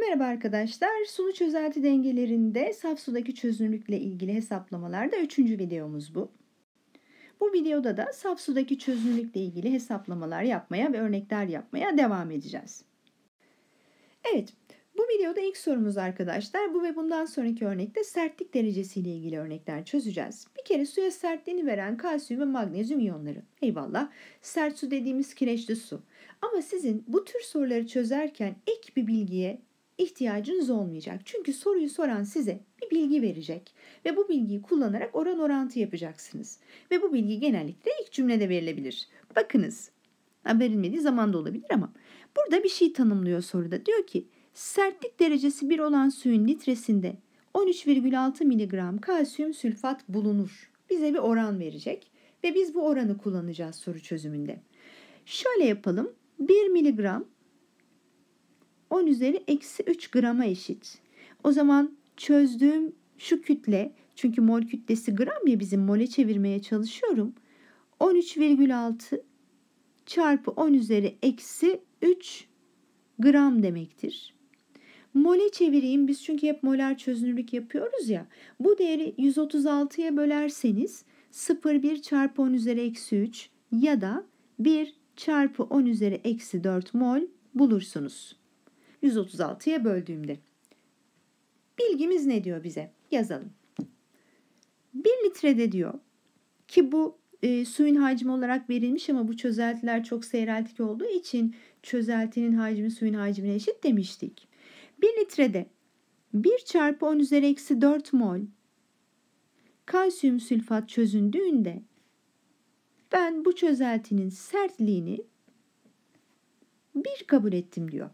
Merhaba arkadaşlar. Sulu çözelti dengelerinde saf sudaki çözünürlükle ilgili hesaplamalarda üçüncü videomuz bu. Bu videoda da saf sudaki çözünürlükle ilgili hesaplamalar yapmaya ve örnekler yapmaya devam edeceğiz. Evet, bu videoda ilk sorumuz arkadaşlar. Bu ve bundan sonraki örnekte sertlik derecesiyle ilgili örnekler çözeceğiz. Bir kere suya sertliğini veren kalsiyum ve magnezyum iyonları. Eyvallah. Sert su dediğimiz kireçli su. Ama sizin bu tür soruları çözerken ek bir bilgiye ihtiyacınız olmayacak. Çünkü soruyu soran size bir bilgi verecek ve bu bilgiyi kullanarak oran orantı yapacaksınız. Ve bu bilgi genellikle ilk cümlede verilebilir. Bakınız, verilmediği zaman da olabilir ama burada bir şey tanımlıyor soruda. Diyor ki sertlik derecesi 1 olan suyun litresinde 13,6 mg kalsiyum sülfat bulunur. Bize bir oran verecek ve biz bu oranı kullanacağız soru çözümünde. Şöyle yapalım. 1 mg 10 üzeri eksi 3 grama eşit. O zaman çözdüğüm şu kütle çünkü mol kütlesi gram ya bizim mole çevirmeye çalışıyorum. 13,6 çarpı 10 üzeri eksi 3 gram demektir. Mole çevireyim biz çünkü hep molar çözünürlük yapıyoruz ya. Bu değeri 136'ya bölerseniz 0,1 çarpı 10 üzeri eksi 3 ya da 1 çarpı 10 üzeri eksi 4 mol bulursunuz. 136'ya böldüğümde. Bilgimiz ne diyor bize? Yazalım. 1 litrede diyor ki bu e, suyun hacmi olarak verilmiş ama bu çözeltiler çok seyreltik olduğu için çözeltinin hacmi suyun hacmine eşit demiştik. 1 litrede 1 çarpı 10 üzeri eksi 4 mol kalsiyum sülfat çözündüğünde ben bu çözeltinin sertliğini 1 kabul ettim diyor.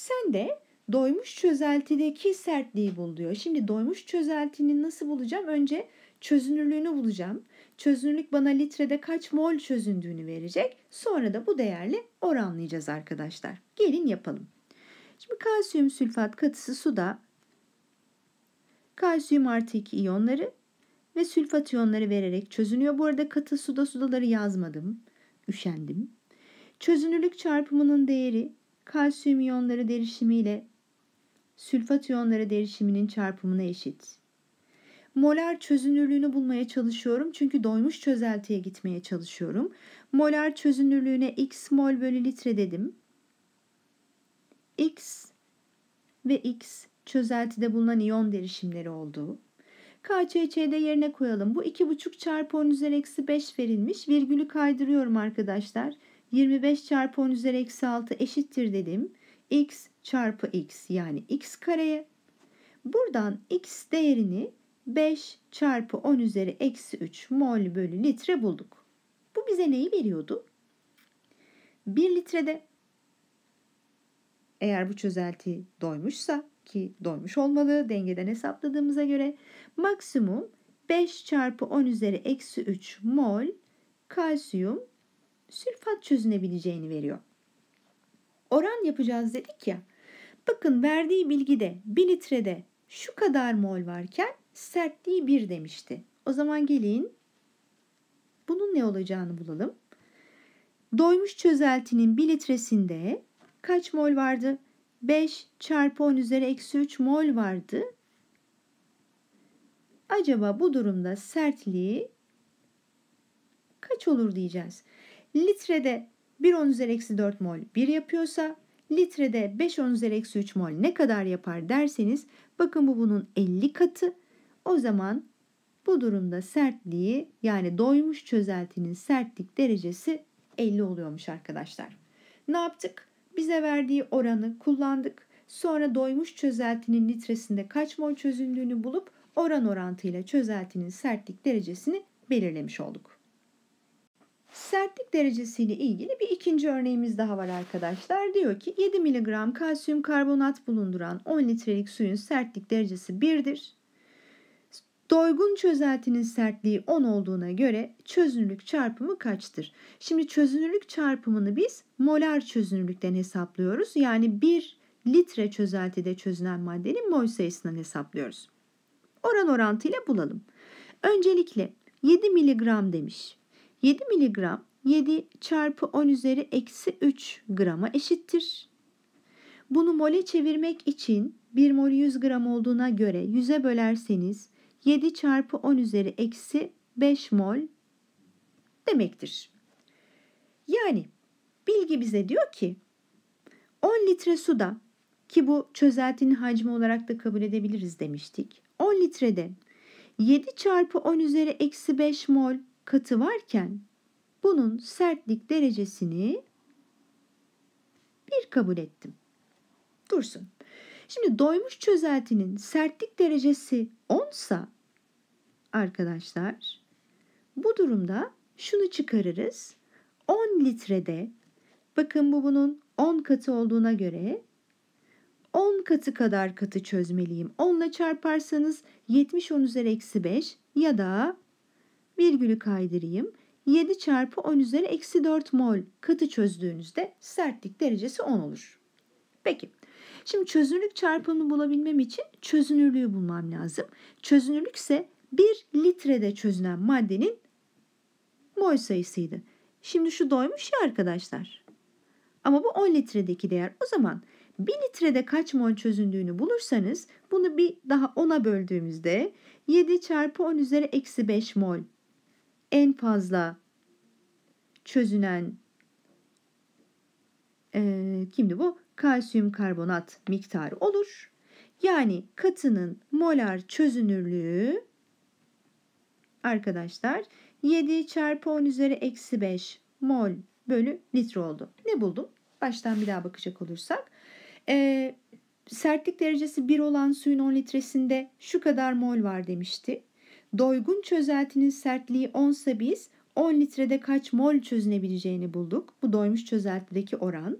Sen de doymuş çözeltideki sertliği bul diyor. Şimdi doymuş çözeltinin nasıl bulacağım? Önce çözünürlüğünü bulacağım. Çözünürlük bana litrede kaç mol çözündüğünü verecek. Sonra da bu değerle oranlayacağız arkadaşlar. Gelin yapalım. Şimdi kalsiyum sülfat katısı suda kalsiyum artı 2 iyonları ve sülfat iyonları vererek çözünüyor. Bu arada katı suda sudaları yazmadım. Üşendim. Çözünürlük çarpımının değeri kalsiyum iyonları derişimiyle sülfat iyonları derişiminin çarpımına eşit. Molar çözünürlüğünü bulmaya çalışıyorum çünkü doymuş çözeltiye gitmeye çalışıyorum. Molar çözünürlüğüne x mol bölü litre dedim. x ve x çözeltide bulunan iyon derişimleri olduğu. KÇÇ'de yerine koyalım. Bu 2,5 çarpı 10 üzeri eksi 5 verilmiş. Virgülü kaydırıyorum arkadaşlar. 25 çarpı 10 üzeri eksi 6 eşittir dedim. x çarpı x yani x kareye. Buradan x değerini 5 çarpı 10 üzeri eksi 3 mol bölü litre bulduk. Bu bize neyi veriyordu? 1 litrede eğer bu çözelti doymuşsa ki doymuş olmalı dengeden hesapladığımıza göre maksimum 5 çarpı 10 üzeri eksi 3 mol kalsiyum sülfat çözünebileceğini veriyor. Oran yapacağız dedik ya. Bakın verdiği bilgide 1 litrede şu kadar mol varken sertliği 1 demişti. O zaman gelin bunun ne olacağını bulalım. Doymuş çözeltinin 1 litresinde kaç mol vardı? 5 çarpı 10 üzeri eksi 3 mol vardı. Acaba bu durumda sertliği kaç olur diyeceğiz. Litrede 1 10 üzeri eksi 4 mol 1 yapıyorsa litrede 5 10 üzeri eksi 3 mol ne kadar yapar derseniz bakın bu bunun 50 katı. O zaman bu durumda sertliği yani doymuş çözeltinin sertlik derecesi 50 oluyormuş arkadaşlar. Ne yaptık? Bize verdiği oranı kullandık. Sonra doymuş çözeltinin litresinde kaç mol çözündüğünü bulup oran orantıyla çözeltinin sertlik derecesini belirlemiş olduk. Sertlik derecesiyle ilgili bir ikinci örneğimiz daha var arkadaşlar. Diyor ki 7 mg kalsiyum karbonat bulunduran 10 litrelik suyun sertlik derecesi 1'dir. Doygun çözeltinin sertliği 10 olduğuna göre çözünürlük çarpımı kaçtır? Şimdi çözünürlük çarpımını biz molar çözünürlükten hesaplıyoruz. Yani 1 litre çözeltide çözünen maddenin mol sayısından hesaplıyoruz. Oran orantıyla bulalım. Öncelikle 7 mg demiş. 7 miligram 7 çarpı 10 üzeri eksi 3 grama eşittir. Bunu mole çevirmek için 1 mol 100 gram olduğuna göre 100'e bölerseniz 7 çarpı 10 üzeri eksi 5 mol demektir. Yani bilgi bize diyor ki 10 litre suda ki bu çözeltinin hacmi olarak da kabul edebiliriz demiştik. 10 litrede 7 çarpı 10 üzeri eksi 5 mol katı varken bunun sertlik derecesini bir kabul ettim. Dursun. Şimdi doymuş çözeltinin sertlik derecesi 10 sa arkadaşlar bu durumda şunu çıkarırız. 10 litrede bakın bu bunun 10 katı olduğuna göre 10 katı kadar katı çözmeliyim. 10 ile çarparsanız 70 10 üzeri eksi 5 ya da virgülü kaydırayım. 7 çarpı 10 üzeri eksi 4 mol katı çözdüğünüzde sertlik derecesi 10 olur. Peki. Şimdi çözünürlük çarpımını bulabilmem için çözünürlüğü bulmam lazım. Çözünürlük ise 1 litrede çözünen maddenin mol sayısıydı. Şimdi şu doymuş ya arkadaşlar. Ama bu 10 litredeki değer. O zaman 1 litrede kaç mol çözündüğünü bulursanız bunu bir daha 10'a böldüğümüzde 7 çarpı 10 üzeri eksi 5 mol en fazla çözünen e, kimdi bu? Kalsiyum karbonat miktarı olur. Yani katının molar çözünürlüğü arkadaşlar 7 çarpı 10 üzeri eksi 5 mol bölü litre oldu. Ne buldum? Baştan bir daha bakacak olursak. Ee, sertlik derecesi 1 olan suyun 10 litresinde şu kadar mol var demişti. Doygun çözeltinin sertliği 10 ise biz 10 litrede kaç mol çözünebileceğini bulduk. Bu doymuş çözeltideki oran.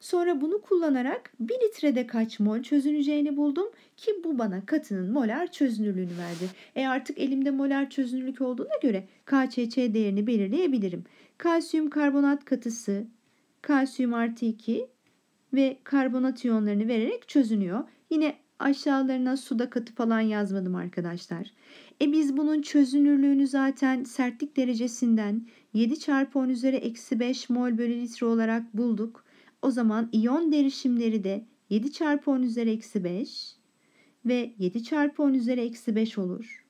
Sonra bunu kullanarak 1 litrede kaç mol çözüneceğini buldum ki bu bana katının molar çözünürlüğünü verdi. E artık elimde molar çözünürlük olduğuna göre KÇÇ değerini belirleyebilirim. Kalsiyum karbonat katısı kalsiyum artı 2 ve karbonat iyonlarını vererek çözünüyor. Yine aşağılarına suda katı falan yazmadım arkadaşlar. E biz bunun çözünürlüğünü zaten sertlik derecesinden 7 çarpı 10 üzeri eksi 5 mol bölü litre olarak bulduk. O zaman iyon derişimleri de 7 çarpı 10 üzeri eksi 5 ve 7 çarpı 10 üzeri eksi 5 olur.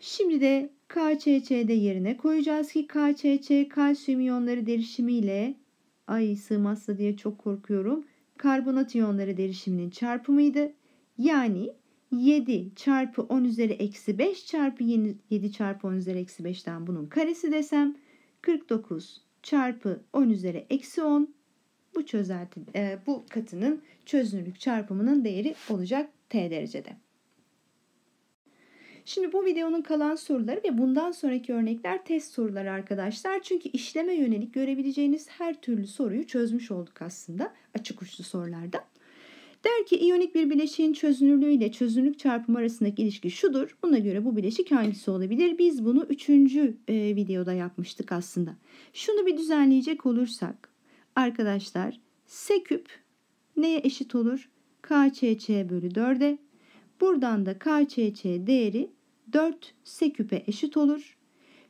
Şimdi de KÇÇ'de yerine koyacağız ki KÇÇ kalsiyum iyonları derişimiyle ay sığmazsa diye çok korkuyorum. Karbonat iyonları derişiminin çarpımıydı. Yani 7 çarpı 10 üzeri eksi 5 çarpı 7 çarpı 10 üzeri eksi 5'ten bunun karesi desem 49 çarpı 10 üzeri eksi 10 bu çözelti e, bu katının çözünürlük çarpımının değeri olacak t derecede. Şimdi bu videonun kalan soruları ve bundan sonraki örnekler test soruları arkadaşlar. Çünkü işleme yönelik görebileceğiniz her türlü soruyu çözmüş olduk aslında açık uçlu sorularda. Der ki iyonik bir bileşiğin çözünürlüğü ile çözünürlük çarpımı arasındaki ilişki şudur. Buna göre bu bileşik hangisi olabilir? Biz bunu üçüncü e, videoda yapmıştık aslında. Şunu bir düzenleyecek olursak arkadaşlar S küp neye eşit olur? KÇÇ bölü 4'e. Buradan da KÇÇ değeri 4 S küpe eşit olur.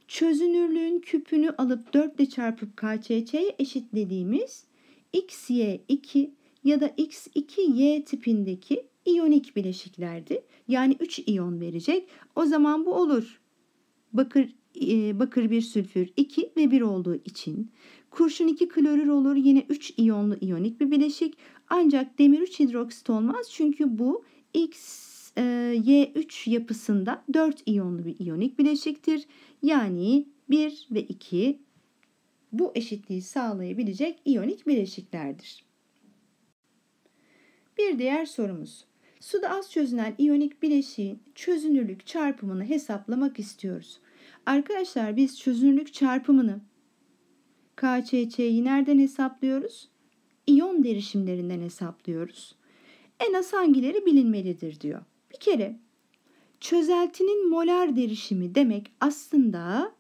Çözünürlüğün küpünü alıp 4 ile çarpıp KÇÇ'ye eşitlediğimiz XY2 ya da X2Y tipindeki iyonik bileşiklerdi. Yani 3 iyon verecek. O zaman bu olur. Bakır e, bakır bir sülfür 2 ve 1 olduğu için. Kurşun 2 klorür olur. Yine 3 iyonlu iyonik bir bileşik. Ancak demir 3 hidroksit olmaz. Çünkü bu X e, Y3 yapısında 4 iyonlu bir iyonik bileşiktir. Yani 1 ve 2 bu eşitliği sağlayabilecek iyonik bileşiklerdir. Bir diğer sorumuz. Suda az çözünen iyonik bileşiğin çözünürlük çarpımını hesaplamak istiyoruz. Arkadaşlar biz çözünürlük çarpımını KÇÇ'yi nereden hesaplıyoruz? İyon derişimlerinden hesaplıyoruz. En az hangileri bilinmelidir diyor. Bir kere çözeltinin molar derişimi demek aslında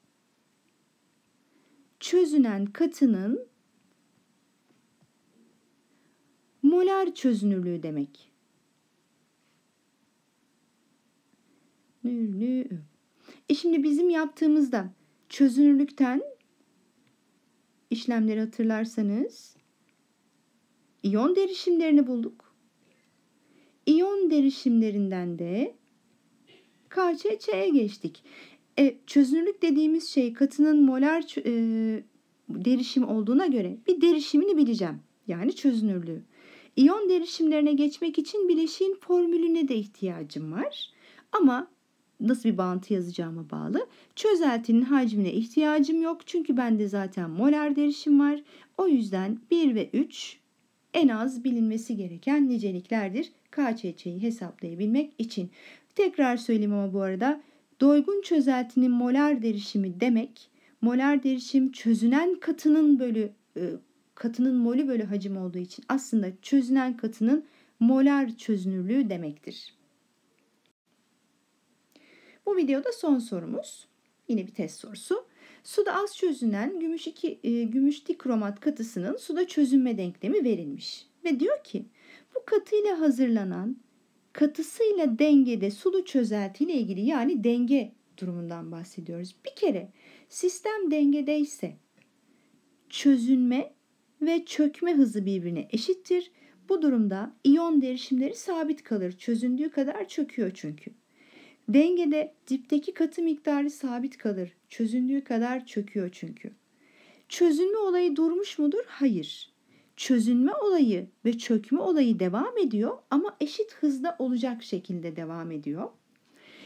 çözünen katının molar çözünürlüğü demek. E şimdi bizim yaptığımızda çözünürlükten işlemleri hatırlarsanız iyon derişimlerini bulduk. İyon derişimlerinden de KÇÇ'ye geçtik. E, çözünürlük dediğimiz şey katının molar e, derişimi olduğuna göre bir derişimini bileceğim. Yani çözünürlüğü. İyon derişimlerine geçmek için bileşiğin formülüne de ihtiyacım var. Ama nasıl bir bağıntı yazacağıma bağlı. Çözeltinin hacmine ihtiyacım yok. Çünkü bende zaten molar derişim var. O yüzden 1 ve 3 en az bilinmesi gereken niceliklerdir. KÇÇ'yi hesaplayabilmek için. Tekrar söyleyeyim ama bu arada doygun çözeltinin molar derişimi demek molar derişim çözünen katının bölü e, katının molü bölü hacim olduğu için aslında çözünen katının molar çözünürlüğü demektir. Bu videoda son sorumuz. Yine bir test sorusu. Suda az çözünen gümüş, iki, e, gümüş dikromat katısının suda çözünme denklemi verilmiş. Ve diyor ki katıyla hazırlanan katısıyla dengede sulu çözelti ile ilgili yani denge durumundan bahsediyoruz. Bir kere sistem dengedeyse çözünme ve çökme hızı birbirine eşittir. Bu durumda iyon derişimleri sabit kalır. Çözündüğü kadar çöküyor çünkü. Dengede dipteki katı miktarı sabit kalır. Çözündüğü kadar çöküyor çünkü. Çözünme olayı durmuş mudur? Hayır. Çözünme olayı ve çökme olayı devam ediyor ama eşit hızda olacak şekilde devam ediyor.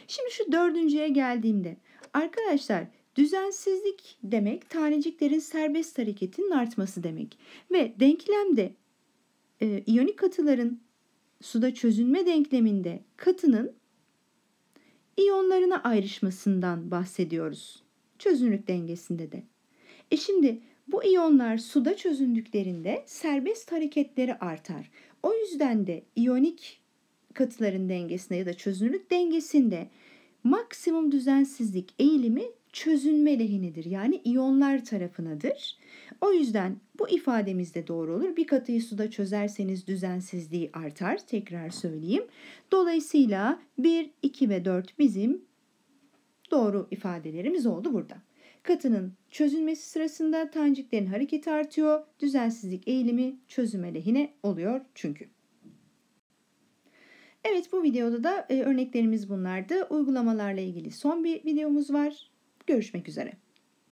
Şimdi şu dördüncüye geldiğimde arkadaşlar düzensizlik demek taneciklerin serbest hareketinin artması demek. Ve denklemde e, iyonik katıların suda çözünme denkleminde katının iyonlarına ayrışmasından bahsediyoruz. Çözünürlük dengesinde de. E şimdi bu iyonlar suda çözündüklerinde serbest hareketleri artar. O yüzden de iyonik katıların dengesinde ya da çözünürlük dengesinde maksimum düzensizlik eğilimi çözünme lehinedir. Yani iyonlar tarafınadır. O yüzden bu ifademiz de doğru olur. Bir katıyı suda çözerseniz düzensizliği artar. Tekrar söyleyeyim. Dolayısıyla 1, 2 ve 4 bizim doğru ifadelerimiz oldu burada. Katının çözülmesi sırasında taneciklerin hareketi artıyor. Düzensizlik eğilimi çözüme lehine oluyor çünkü. Evet bu videoda da e, örneklerimiz bunlardı. Uygulamalarla ilgili son bir videomuz var. Görüşmek üzere.